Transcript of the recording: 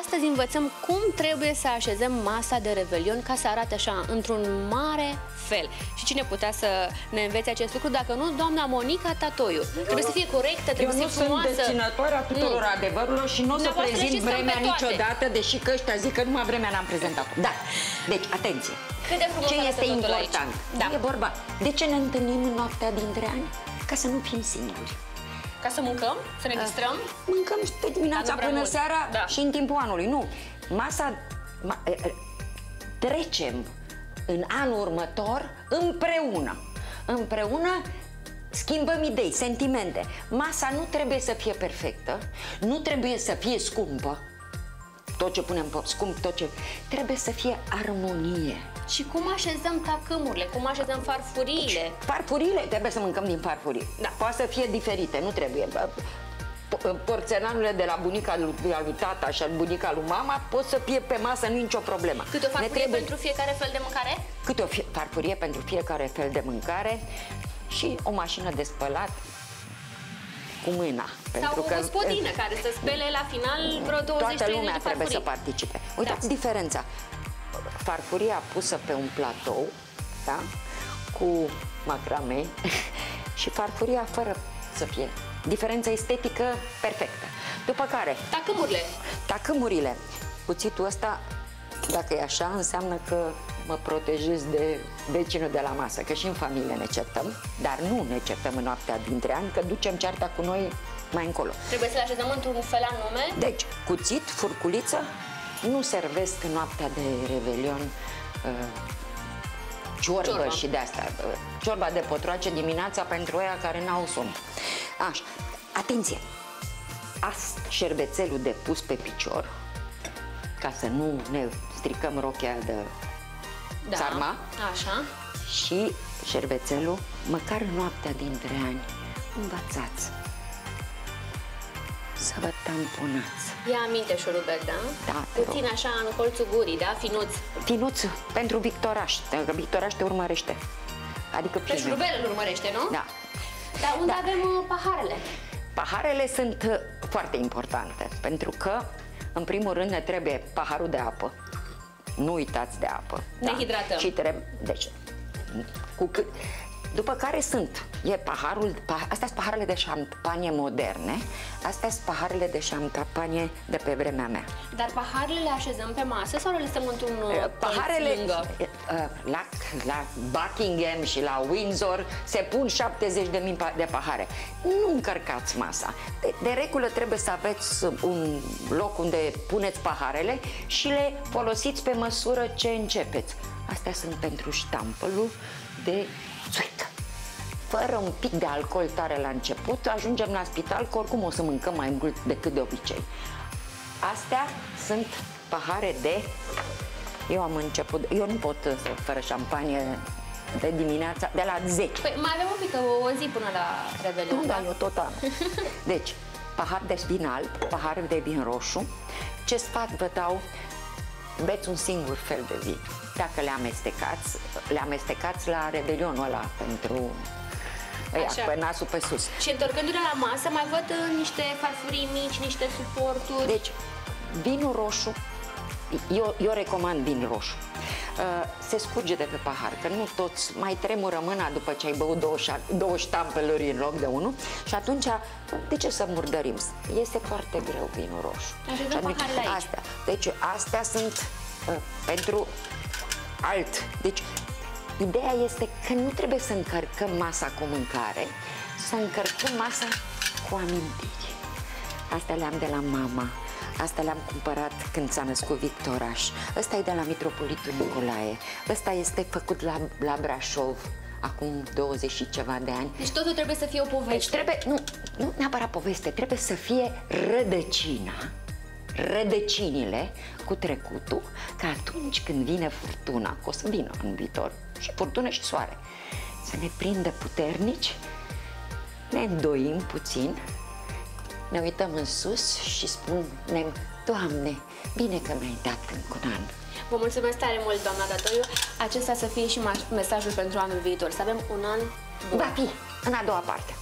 Astăzi învățăm cum trebuie să așezăm masa de revelion ca să arate așa, într-un mare fel. Și cine putea să ne învețe acest lucru dacă nu? Doamna Monica Tatoiu. Trebuie să fie corectă, trebuie Eu să nu fie frumoasă. sunt deținătoarea tuturor Nu. adevărurilor și nu o să Dumneavoastră prezint știți că vremea pe toate. niciodată, deși că ăștia zic că numai vremea n-am prezentat. Da. Deci, atenție. Cât de frumos Ce arată este totul important? aici. Da. E vorba. De ce ne întâlnim în noaptea dintre ani? Ca să nu fim singuri. Ca să mâncăm, să ne distrăm. Mâncăm de dimineața Dar nu prea până mult. seara Da. și în timpul anului. Nu. Masa... Ma, e, e, trecem în anul următor împreună. Împreună schimbăm idei, sentimente. Masa nu trebuie să fie perfectă, nu trebuie să fie scumpă. Tot ce punem pe scump, tot ce... Trebuie să fie armonie. Și cum așezăm tacâmurile, cum așezăm farfuriile. Farfurile, trebuie să mâncăm din farfurii. Da. Poate să fie diferite, nu trebuie. Bă, po- Porțelanele de la bunica lui, a lui tata și a bunica lui mama pot să fie pe masă, nu e nicio problemă. Câte o Ne farfurie trebuie pentru fiecare fel de mâncare? câte o fie, farfurie pentru fiecare fel de mâncare și o mașină de spălat cu mâna. Sau o gospodină care să spele la final vreo 20 Toată de lumea trebuie să farfurii. participe. Uitați Da. diferența. Farfuria pusă pe un platou, da? cu macrame și farfuria fără să fie. Diferența estetică perfectă. După care, Tacâmurile. tacâmurile. Cuțitul ăsta, dacă e așa, înseamnă că mă protejez de vecinul de la masă, că și în familie ne certăm, dar nu ne certăm în noaptea dintre ani, că ducem cearta cu noi mai încolo. Trebuie să le așezăm într-un fel anume. Deci, cuțit, furculiță, nu servesc în noaptea de revelion uh, ciorbă, Ciorba. și de asta. Uh, ciorba de potroace dimineața pentru aia care n-au somn. Așa, atenție! As șervețelul de pus pe picior, ca să nu ne stricăm rochea de Da. sarma, Așa. și șervețelul, măcar în noaptea dintre ani, învățați să vă tamponați. Ia aminte, șurubel, da? Da, te Puțin rog. așa în colțul gurii, da? Finuț. Finuț pentru Victoraș, că Victoraș te urmărește. Adică Pe primul. șurubel îl urmărește, nu? Da. Dar unde Da. avem uh, paharele? Paharele sunt uh, foarte importante, pentru că, în primul rând, ne trebuie paharul de apă. Nu uitați de apă. Ne hidratăm. Și trebuie, deci, cu cât... După care sunt, e paharul, pa, astea sunt paharele de șampanie moderne, astea sunt paharele de șampanie de pe vremea mea. Dar paharele le așezăm pe masă sau le lăsăm într-un uh, colț Paharele lângă? uh, la, la Buckingham și la Windsor se pun 70 de mii de pahare. Nu încărcați masa. De, de regulă trebuie să aveți un loc unde puneți paharele și le folosiți pe măsură ce începeți. Astea sunt pentru ștampălul de țuică. Fără un pic de alcool tare la început, ajungem la spital că oricum o să mâncăm mai mult decât de obicei. Astea sunt pahare de... Eu am început... Eu nu pot uh, să- fără șampanie de dimineața, de la 10. Păi mai avem un pic, o, o zi până la Revelion, Nu, da? dar eu tot am. Deci, pahar de vin alb, pahar de vin roșu. Ce sfat vă dau? Beți un singur fel de vin. Dacă le amestecați, le amestecați la rebelionul ăla pentru ăia, Așa. pe nasul pe sus. Și întorcându-ne la masă, mai văd uh, niște farfurii mici, niște suporturi. Deci, vinul roșu, eu, eu recomand vin roșu. Uh, se scurge de pe pahar, că nu toți mai tremură mâna după ce ai băut două, șa- două ștampeluri în loc de unul și atunci, de ce să murdărim? Iese foarte greu vinul roșu. Așezăm Și atunci, paharele aici. Astea. Deci, astea sunt uh, pentru alt. Deci, ideea este că nu trebuie să încărcăm masa cu mâncare, să încărcăm masa cu amintiri. Astea le-am de la mama, Asta le-am cumpărat când s-a născut Victoraș. Ăsta e de la Mitropolitul Nicolae. Ăsta este făcut la, la Brașov acum 20 și ceva de ani. Deci totul trebuie să fie o poveste. Deci trebuie, nu, nu neapărat poveste, trebuie să fie rădăcina, rădăcinile cu trecutul, că atunci când vine furtuna, că o să vină în viitor, și furtună și soare, să ne prindă puternici, ne îndoim puțin, ne uităm în sus și spunem, Doamne, bine că mi-ai dat încă un an. Vă mulțumesc tare mult, doamna Datoriu. Acesta să fie și ma- mesajul pentru anul viitor. Să avem un an bun. Va fi în a doua parte.